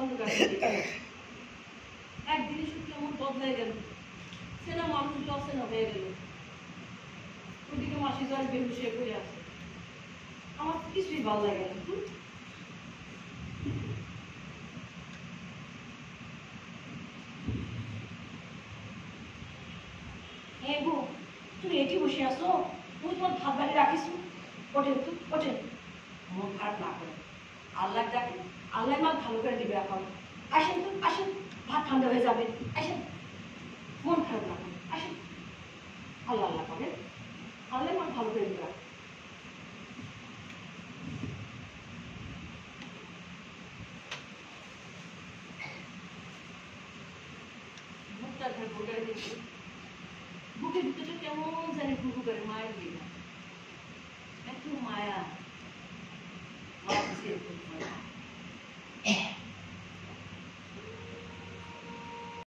মনটা খালি করে একদিনে শুধু আমার বদলাই গেল। সেনা মানুষগুলো অচেনা হয়ে গেল। ওইদিকে মাসি জল বেহুশ হয়ে পড়ে আছে। আমার কিছুই ভালো লাগে না তুমি এটি বসে আসো তুমি তোমার ভাত বাড়ি রাখিস ওঠে ওঠে মন খারাপ না করে। আল্লাহ ডাকে আল্লাহ মা ভালো করে দিবে এখন। আসেন তো আসেন, ভাত ঠান্ডা হয়ে যাবে। আসেন, মন খারাপ না করে আসেন। আল্লাহ আল্লাহ করে। আল্লাহ মা ভালো করে দিবে। বুকের ভিতরে কেমন জানি ঘুঘু করে, মায়ের Brasil.